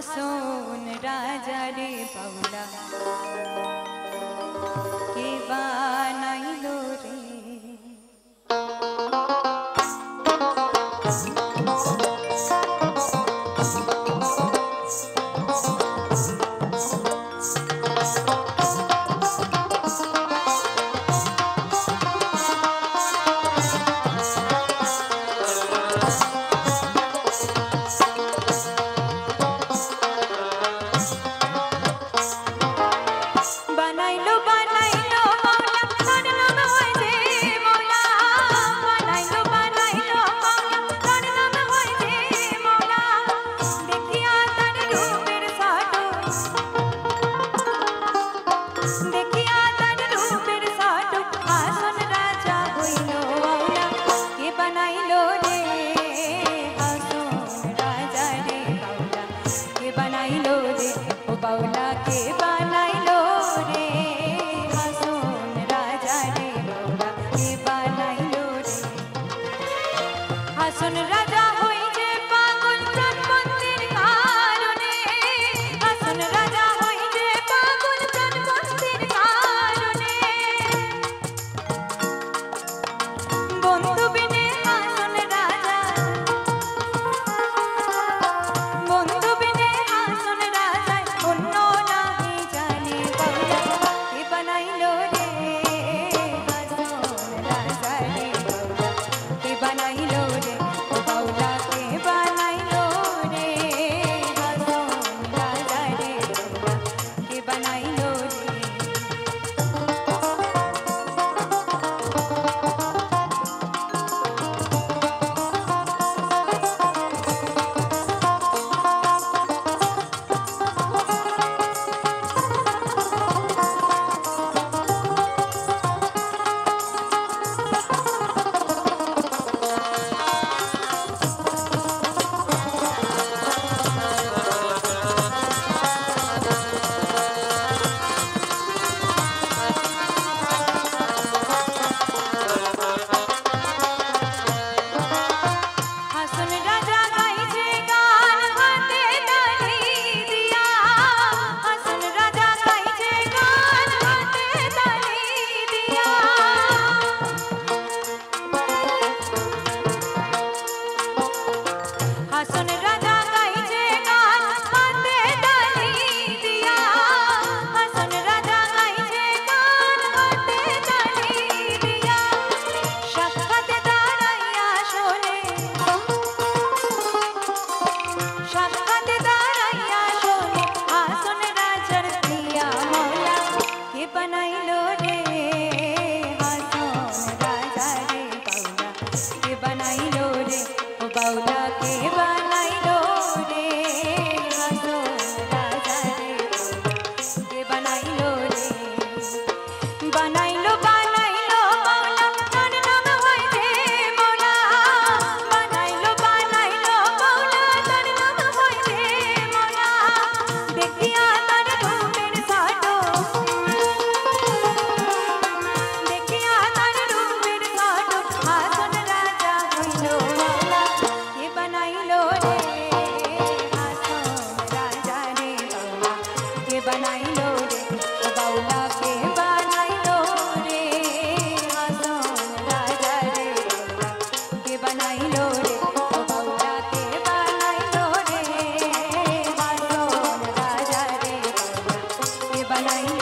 हसोन राजा रे पौला पौला के बारे Alain.